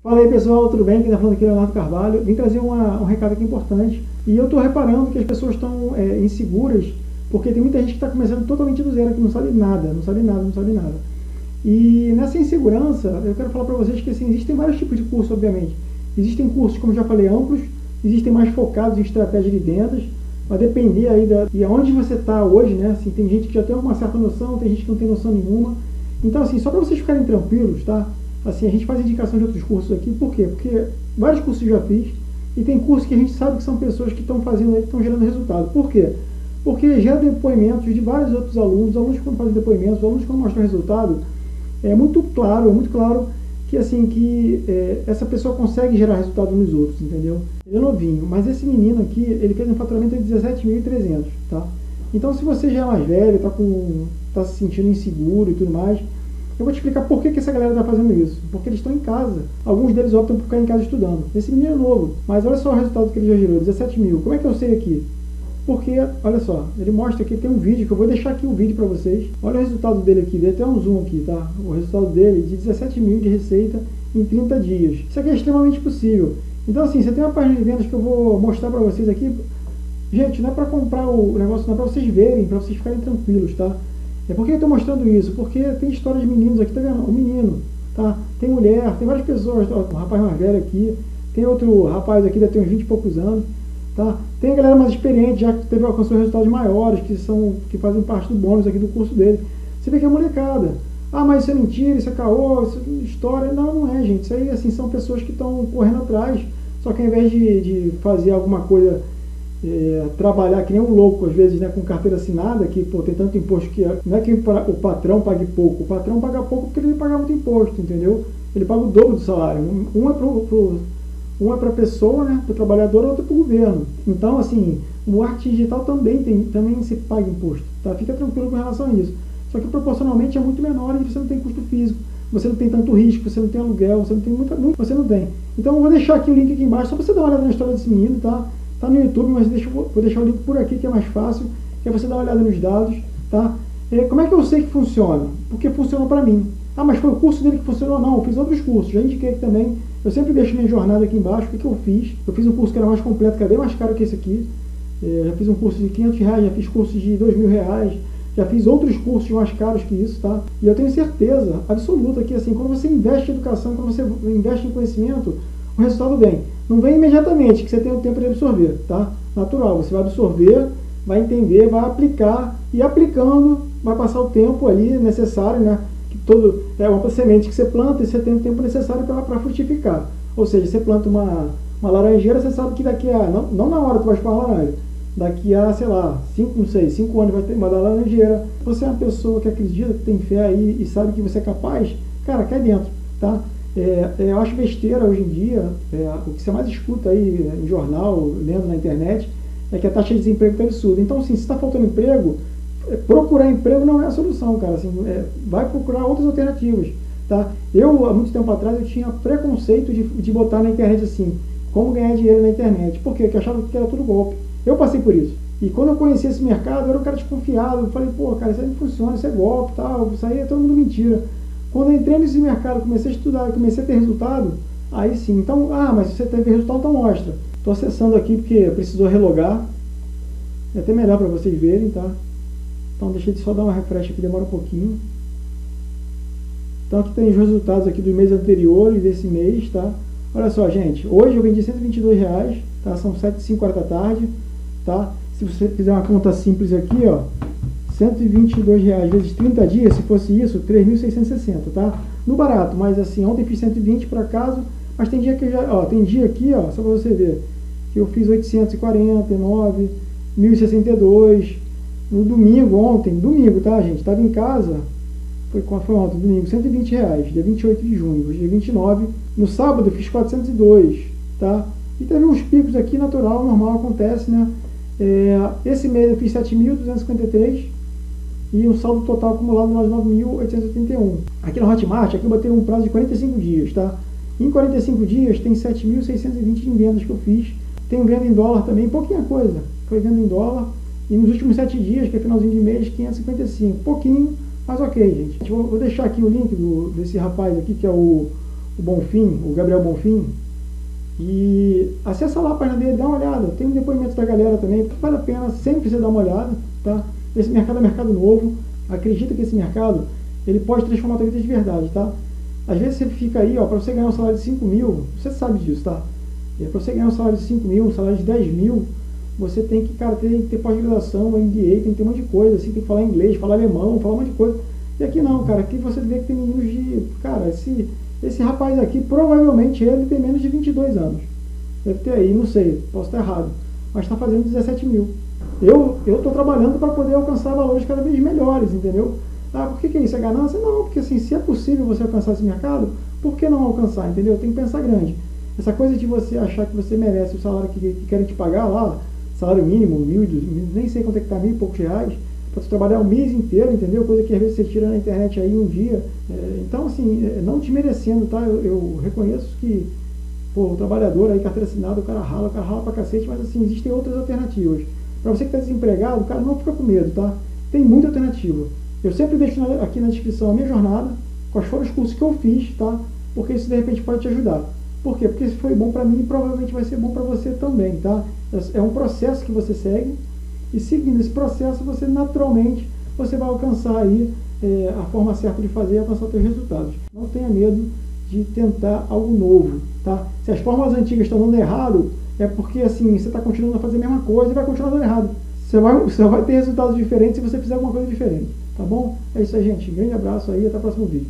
Fala aí pessoal, tudo bem? Quem está falando aqui é Leonardo Carvalho. Vim trazer uma, um recado aqui importante. E eu estou reparando que as pessoas estão é, inseguras, porque tem muita gente que está começando totalmente do zero, que não sabe nada, não sabe nada, não sabe nada. E nessa insegurança, eu quero falar para vocês que assim, existem vários tipos de cursos, obviamente. Existem cursos, como já falei, amplos, existem mais focados em estratégia de vendas, vai depender aí da, de onde você está hoje, né? Assim, tem gente que já tem uma certa noção, tem gente que não tem noção nenhuma. Então, assim, só para vocês ficarem tranquilos, tá? Assim, a gente faz indicação de outros cursos aqui, por quê? Porque vários cursos eu já fiz e tem cursos que a gente sabe que são pessoas que estão fazendo aí, que estão gerando resultado. Por quê? Porque gera depoimentos de vários outros alunos, alunos quando fazem depoimentos, alunos quando mostram resultado, é muito claro, é muito claro que assim que é, essa pessoa consegue gerar resultado nos outros, entendeu? Ele é novinho, mas esse menino aqui, ele fez um faturamento de 17.300, tá? Então, se você já é mais velho, está com, tá se sentindo inseguro e tudo mais, eu vou te explicar por que, que essa galera está fazendo isso. Porque eles estão em casa. Alguns deles optam por ficar em casa estudando. Esse menino é novo, mas olha só o resultado que ele já gerou, 17 mil. Como é que eu sei aqui? Porque, olha só, ele mostra aqui, tem um vídeo, que eu vou deixar aqui o um vídeo para vocês. Olha o resultado dele aqui, dei até um zoom aqui, tá? O resultado dele de 17 mil de receita em 30 dias. Isso aqui é extremamente possível. Então, assim, você tem uma página de vendas que eu vou mostrar para vocês aqui. Gente, não é para comprar o negócio, não é para vocês verem, para vocês ficarem tranquilos, tá? É por que eu estou mostrando isso? Porque tem história de meninos aqui, tá vendo? O menino, tá? Tem mulher, tem várias pessoas, tá? um rapaz mais velho aqui, tem outro rapaz aqui, deve ter uns 20 e poucos anos, tá? Tem a galera mais experiente, já que teve alcançou resultados maiores, que são que fazem parte do bônus aqui do curso dele. Você vê que é molecada. Ah, mas isso é mentira, isso é caô, isso é história. Não, não é, gente. Isso aí, assim, são pessoas que estão correndo atrás. Só que ao invés de, de fazer alguma coisa é, trabalhar que nem um louco, às vezes, né, com carteira assinada, que pô, tem tanto imposto que não é que o patrão pague pouco, o patrão paga pouco porque ele paga muito imposto, entendeu? Ele paga o dobro do salário. Um é para um é para a pessoa, né, para o trabalhador, outro é para o governo. Então, assim, o arte digital também, tem, também se paga imposto. Tá? Fica tranquilo com relação a isso. Só que proporcionalmente é muito menor e você não tem custo físico, você não tem tanto risco, você não tem aluguel, você não tem muita, muito, você não tem. Então eu vou deixar aqui o link aqui embaixo, só para você dar uma olhada na história desse menino, tá? Tá no YouTube, mas deixa, vou deixar o link por aqui que é mais fácil, que é você dar uma olhada nos dados, tá? É, como é que eu sei que funciona? Porque funcionou para mim. Ah, mas foi o curso dele que funcionou? Não, eu fiz outros cursos, já indiquei aqui também. Eu sempre deixo minha jornada aqui embaixo, o que, que eu fiz. Eu fiz um curso que era mais completo, que é bem mais caro que esse aqui. É, já fiz um curso de 500 reais, já fiz cursos de 2 mil reais, já fiz outros cursos mais caros que isso, tá? E eu tenho certeza absoluta que, assim, quando você investe em educação, quando você investe em conhecimento, o resultado vem. Não vem imediatamente, que você tem o tempo de absorver, tá? Natural, você vai absorver, vai entender, vai aplicar e aplicando vai passar o tempo ali necessário, né? Que todo é uma semente que você planta e você tem o tempo necessário para frutificar. Ou seja, você planta uma, uma laranjeira, você sabe que daqui a não, não na hora que vai chupar laranja, daqui a, sei lá, 5, não sei, 5 anos vai ter uma laranjeira. Você é uma pessoa que acredita, que tem fé aí e sabe que você é capaz, cara, cai dentro, tá? É, é, eu acho besteira hoje em dia, é, o que você mais escuta aí em jornal, lendo na internet, é que a taxa de desemprego está absurda. Então, assim, se está faltando emprego, é, procurar emprego não é a solução, cara. Assim, é, vai procurar outras alternativas. Tá? Eu, há muito tempo atrás, eu tinha preconceito de, de botar na internet assim, como ganhar dinheiro na internet. Por quê? Porque eu achava que era tudo golpe. Eu passei por isso. E quando eu conheci esse mercado, eu era um cara desconfiado. Eu falei, pô, cara, isso aí não funciona, isso é golpe, tal, isso aí é todo mundo mentira. Quando eu entrei nesse mercado, comecei a estudar, comecei a ter resultado, aí sim. Então, ah, mas você teve resultado, então mostra. Estou acessando aqui porque precisou relogar. É até melhor para vocês verem, tá? Então deixa eu só dar uma refresh aqui, demora um pouquinho. Então aqui tem os resultados aqui do mês anterior e desse mês, tá? Olha só, gente, hoje eu vendi 122 reais, tá? São 7 5 horas da tarde, tá? Se você fizer uma conta simples aqui, ó, 122 reais vezes 30 dias, se fosse isso, 3.660, tá? No barato, mas assim, ontem fiz 120 por acaso, mas tem dia que já, ó, tem dia aqui, ó, só para você ver, que eu fiz 849, 1062, no domingo, ontem, domingo, tá, gente? Tava em casa, foi foi ontem, domingo, 120 reais, dia 28 de junho, dia 29. No sábado fiz 402, tá? E teve uns picos aqui, natural, normal, acontece, né? É, esse mês eu fiz 7.253, e o saldo total acumulado nós 9.881. Aqui no Hotmart, aqui eu botei um prazo de 45 dias, tá? Em 45 dias tem 7.620 em vendas que eu fiz. Tem venda em dólar também, pouquinha coisa. Foi venda em dólar. E nos últimos 7 dias, que é finalzinho de mês, 555. Pouquinho, mas ok, gente. Vou, vou deixar aqui o link do, desse rapaz aqui, que é o, o Bonfim, o Gabriel Bonfim, e acessa lá a página dele, dá uma olhada. Tem um depoimento da galera também, vale a pena sempre você dar uma olhada, tá? Esse mercado é mercado novo, acredita que esse mercado ele pode transformar a vida de verdade, tá? Às vezes você fica aí, ó, para você ganhar um salário de 5 mil, você sabe disso, tá? E para você ganhar um salário de 5 mil, um salário de 10 mil, você tem que, cara, ter, ter pós-graduação, MBA, tem que ter um monte de coisa, assim, tem que falar inglês, falar alemão, falar um monte de coisa. E aqui não, cara, aqui você vê que tem meninos de. Cara, esse, esse rapaz aqui, provavelmente ele tem menos de 22 anos. Deve ter aí, não sei, posso estar errado. Mas está fazendo 17 mil. Eu estou trabalhando para poder alcançar valores cada vez melhores, entendeu? Ah, por que, que é isso? É ganância? Não, porque assim, se é possível você alcançar esse mercado, por que não alcançar, entendeu? Tem que pensar grande. Essa coisa de você achar que você merece o salário que, que querem te pagar lá, salário mínimo, mil, nem sei quanto é que está, mil e poucos reais, para você trabalhar o mês inteiro, entendeu? Coisa que às vezes você tira na internet aí um dia. É, então, assim, é, não desmerecendo, tá? Eu, eu, reconheço que, pô, o trabalhador aí, carteira assinada, o cara rala, o cara rala pra cacete, mas assim, existem outras alternativas. Para você que está desempregado, cara, não fica com medo, tá? Tem muita alternativa. Eu sempre deixo aqui na descrição a minha jornada, quais foram os cursos que eu fiz, tá? Porque isso de repente pode te ajudar. Por quê? Porque se foi bom para mim, provavelmente vai ser bom para você também, tá? É um processo que você segue e seguindo esse processo, você naturalmente você vai alcançar aí é, a forma certa de fazer e alcançar seus resultados. Não tenha medo de tentar algo novo, tá? Se as formas antigas estão dando errado, é porque assim, você está continuando a fazer a mesma coisa e vai continuar dando errado. Você vai, você vai ter resultados diferentes se você fizer alguma coisa diferente, tá bom? É isso aí, gente. Grande abraço aí, até o próximo vídeo.